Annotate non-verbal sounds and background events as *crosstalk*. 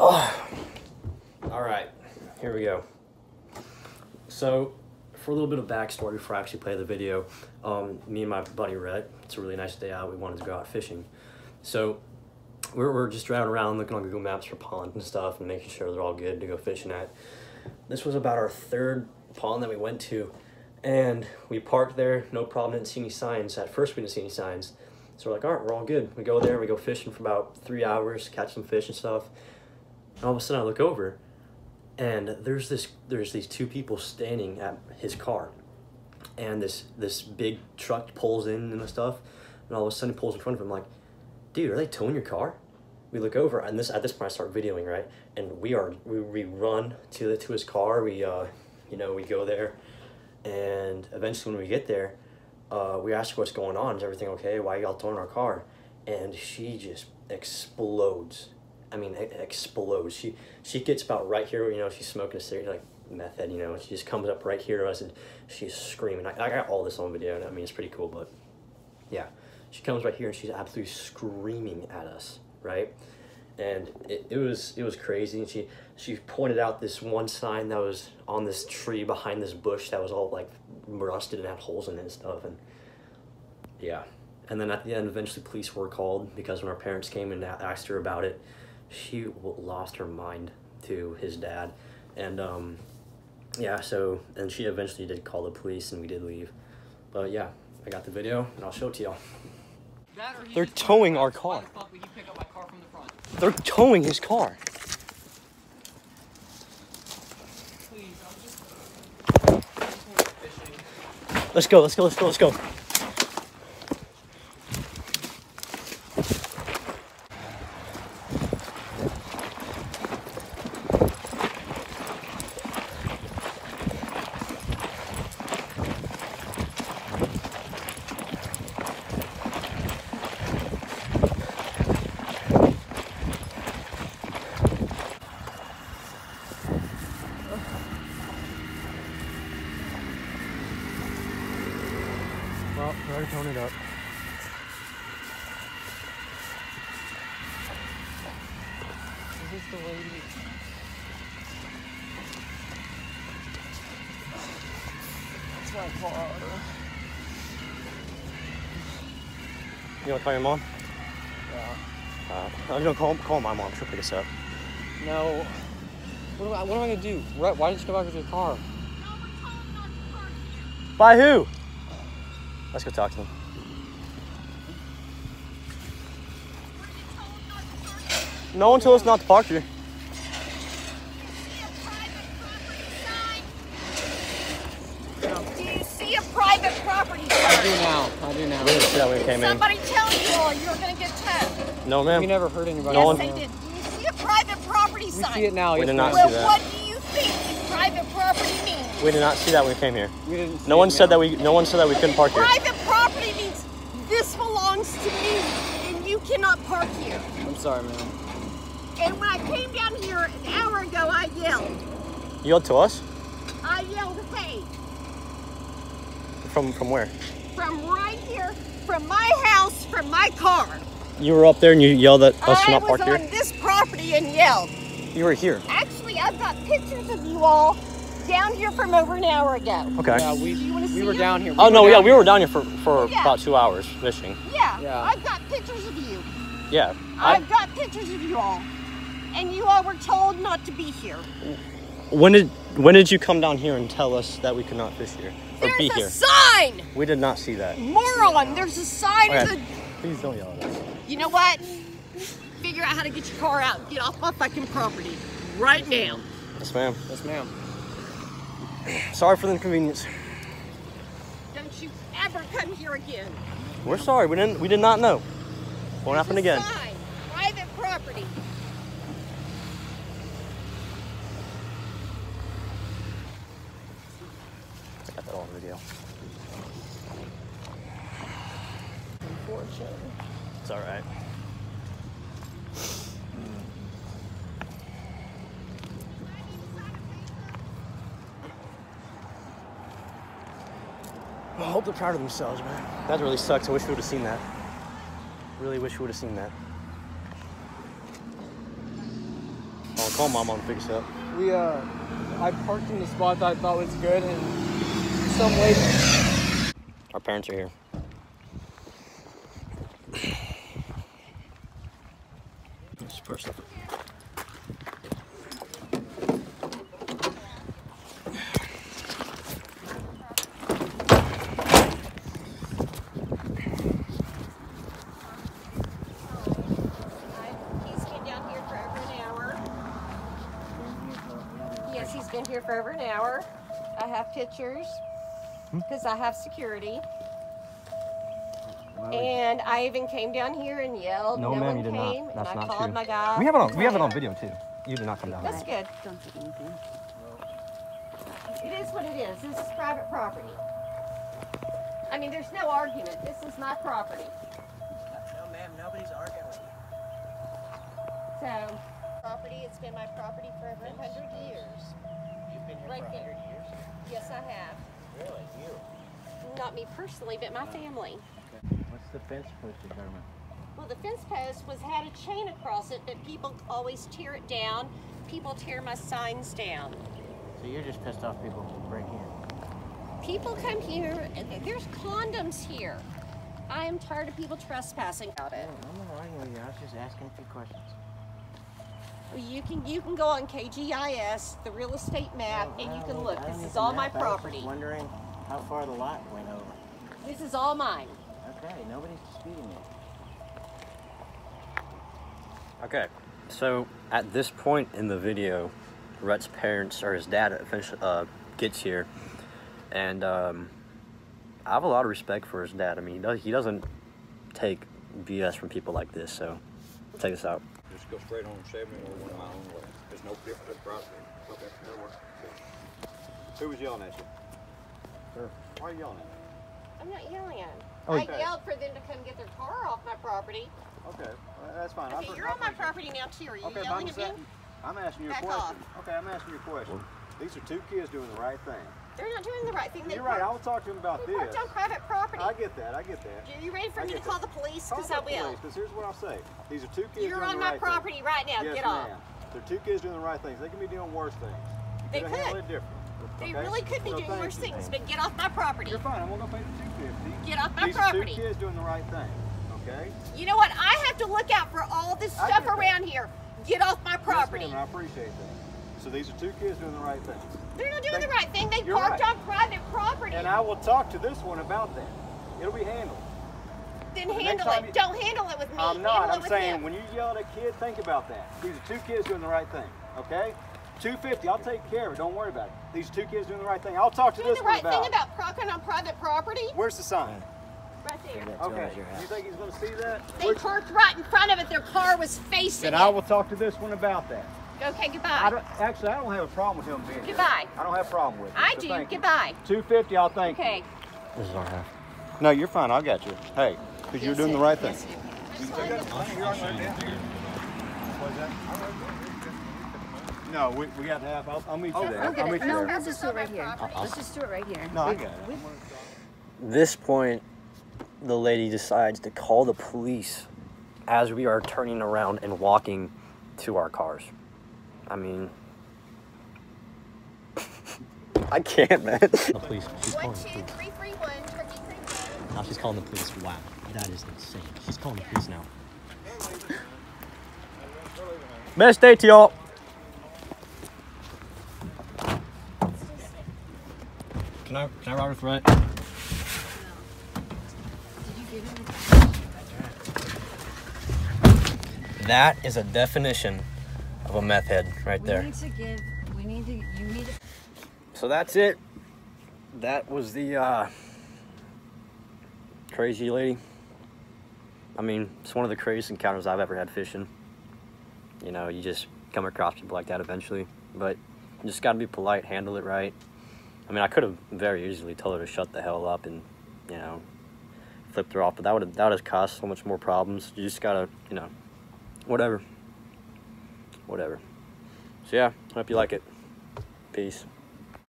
Oh. All right, here we go. So, for a little bit of backstory before I actually play the video, um, me and my buddy Rhett, it's a really nice day out. We wanted to go out fishing. So, we're, we're just driving around looking on Google Maps for ponds and stuff and making sure they're all good to go fishing at. This was about our third pond that we went to, and we parked there, no problem, didn't see any signs. At first, we didn't see any signs. So we're like, all right, we're all good. We go there, we go fishing for about three hours, catch some fish and stuff. And all of a sudden, I look over, and there's this there's these two people standing at his car, and this this big truck pulls in and stuff, and all of a sudden pulls in front of him. like, dude, are they towing your car? We look over, and this at this point I start videoing right, and we are we, we run to the to his car. We uh, you know, we go there, and eventually when we get there uh, we ask what's going on. Is everything okay? Why y'all towing our car? And she just explodes. I mean, it explodes. She she gets about right here. You know, she's smoking a cigarette, like meth head. You know, she just comes up right here to us and she's screaming. I, I got all this on video. I mean, it's pretty cool, but yeah, she comes right here and she's absolutely screaming at us, right? And it, it was it was crazy. And she she pointed out this one sign that was on this tree behind this bush that was all like rusted and had holes in it and stuff. And yeah. And then at the end, eventually police were called because when our parents came and asked her about it, she lost her mind to his dad. And um, yeah, so, and she eventually did call the police and we did leave. But yeah, I got the video and I'll show it to y'all. They're towing our car. car They're towing his car. Let's go, let's go, let's go, let's go. Well, we already tone it up. Is this the lady? That's my car. You want to call your mom? Yeah. Uh, *laughs* I'm gonna call, call my mom. She'll pick us up. No. What am I, what am I gonna do? Why why didn't you go back with your car? By who? Let's go talk to them. No one told us not to park here. Do you see a private property I do now. I do now. We didn't see that when we came in. Somebody tell you all you're gonna get towed. No, ma'am. We never heard anybody. No yes, one- they did. Do you see a private property We sign? see it now. We yes, did not ma'am. Well, see that. what do you think private property means? We did not see that when we came here. We didn't see No it, one said that ma'am. we. No one said that we couldn't park here. Private property means this belongs to me and you cannot park here. I'm sorry, man. And when I came down here an hour ago, I yelled. You yelled to us I yelled, hey, from from where? from right here, from my house, from my car. You were up there and you yelled at us to I not was park on this property and yelled. You were here. Actually, I've got pictures of you all down here from over an hour ago. Okay. Yeah, we Do you wanna we were it? down here. Oh no, yeah, down we were down here for for Yeah. about two hours fishing. Yeah, Yeah. I've got pictures of you. Yeah. I, I've got pictures of you all. And you all were told not to be here. when did when did you come down here and tell us that we could not fish here or There's be a here? sign! We did not see that. Moron, there's a sign. Okay. in the- Please don't yell at us. You know what? Figure out how to get your car out get off my fucking property right now. Yes, ma'am. Yes, ma'am. *clears throat* Sorry for the inconvenience. Don't you ever come here again. We're sorry. We didn't. We did not know. Won't happen There's a again. Sign, private property. I got that all video. It's all right. I hope they're proud of themselves, man. That really sucks. I wish we would have seen that. Really wish we would have seen that. I'll call mom on fix it up. We uh, I parked in the spot that I thought was good, and some lady. Our parents are here. Let's press up. He's been down here for over an hour. Yes, he's been here for over an hour. I have pictures because I have security. And I even came down here and yelled. No, No, ma'am, one you did came, not. and I not called true. my guy. We have it on. We have it on video too. You did not come down. That's here. good. Don't take anything. It is what it is. This is private property. I mean, there's no argument. This is my property. No, ma'am, nobody's arguing with you. So, property, it's been my property for over a hundred years. You've been here Right for a there. hundred years? Yes, I have. Really? You? Not me personally, but my family. What's the fence to determine? Well, the fence post was had a chain across it, but people always tear it down. People tear my signs down. So you're just pissed off people break in. People come here, and there's condoms here. I am tired of people trespassing about it. Oh, I'm not arguing with you. I was just asking a few questions. You can you can go on KGIS, the real estate map, and you can look. need- I don't This is all my map. I was property. wondering how far the lot went over. This is all mine. Okay, nobody's disputing it. Okay, so at this point in the video, Rhett's parents or his dad eventually uh, gets here, and um, I have a lot of respect for his dad. I mean, he, does, he doesn't take BS from people like this. So, take this out. Just go straight on seventy or one mile on the way. There's no fifth foot property. Okay, that'll work. Who was yelling at you? Sir. Why are you yelling at me? I'm not yelling at them. Oh, I okay. yelled for them to come get their car off my property. Okay, well, that's fine. I Okay, you're on my property now too. Are you Okay, yelling I'm, at me? I'm asking you a Back question. Okay, I'm asking you a question. These are two kids doing the right thing. They're not doing the right thing. They You're right. I will talk to them about They this. parked on private property. I get that. I get that. Are you ready for I me to get call the police? Because I will. Because here's what I'll say. These are two kids You're on my right property thing. right now. Yes, Get off. They're two kids doing the right things. They can be doing worse things. You They could handle it different. They okay? really could be doing worse you. things, but get off my property. You're fine. I'm gonna go pay the two fifty. Get off my These property. are two kids doing the right thing. Okay. You know what? I have to look out for all this stuff get that. around here. Get off my property. Yes, I appreciate that. So these are two kids doing the right thing. They're not doing They- the right thing. They parked right. on private property. And I will talk to this one about that. It'll be handled. then the handle it. you- Don't handle it with me. I'm not. Handle I'm saying him. when you yell at a kid, think about that. These are two kids doing the right thing. Okay. 250. I'll take care of it. Don't worry about it. These two kids doing the right thing. I'll talk to doing this the one right about. thing about parking on private property. Where's the sign? Right there. Okay. always your house. You think he's gonna see that? They Where's- parked right in front of it. Their car was facing Then it. I will talk to this one about that. Okay, I goodbye. don't, actually, I don't have a problem with him being here. Goodbye. I don't have a problem with it. I so do. thank you. Goodbye. 250. I'll thank you. Okay. This is our half. No, you're fine. I got you. Hey, because you're doing the right thing. No, we, we got half. I'll, I'll meet you there. Okay, I'll meet you no, there. let's just do it right here. Let's just do it right here. No, I got it. This point, the lady decides to call the police as we are turning around and walking to our cars. I mean, *laughs* I can't, man. The police. She's One, calling the police. three, three, one. Turkey, three. Now she's calling the police. Wow, that is insane. She's calling the police now. Best day to y'all. Can I can I ride with Rhett? That is a definition of a meth head right We there. need to give, we need to, you need to, So that's it. That was the uh, crazy lady. I mean, it's one of the craziest encounters I've ever had fishing. You know, you just come across people like that eventually, but you just got to be polite, handle it right. I mean, I could have very easily told her to shut the hell up and, you know, flipped her off, but that would have that would have caused so much more problems. You just gotta, you know, whatever, whatever. So yeah, hope you like it. Peace.